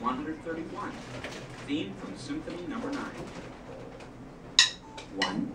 131, theme from Symphony Number no. 9. 1.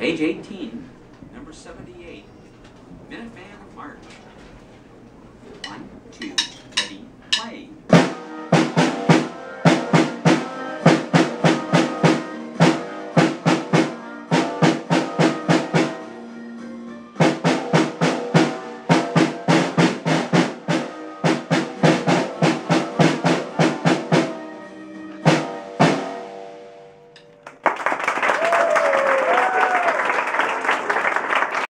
Page 18, number 78, Minuteman March. One, two,